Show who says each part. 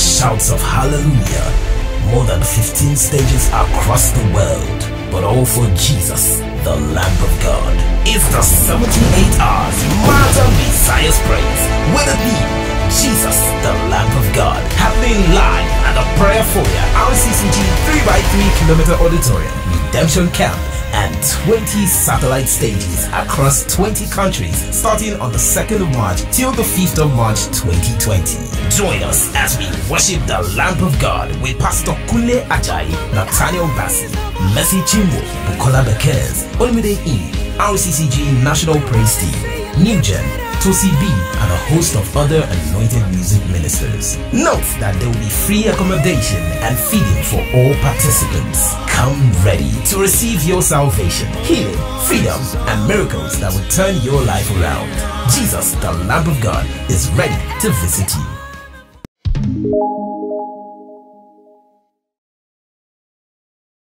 Speaker 1: shouts of hallelujah, more than 15 stages across the world, but all for Jesus, the Lamb of God. It's the 78 hours Marathon Messiah's Praise. Will it be Jesus, the Lamb of God, happening live at the Prayer for Foyer, RCCG 3x3 kilometer auditorium, Redemption Camp, and 20 satellite stages across 20 countries starting on the 2nd of March till the 5th of March 2020. Join us as we worship the Lamb of God with Pastor Kunle Ajayi, Nathaniel Bassey, Mercy Chinwo, Bukola Bekes, Olumide E, RCCG National Praise Team, New Gen, Tosi B, and a host of other anointed music ministers. Note that there will be free accommodation and feeding for all participants. Come ready to receive your salvation, healing, freedom, and miracles that will turn your life around. Jesus, the Lamb of God, is ready to visit you.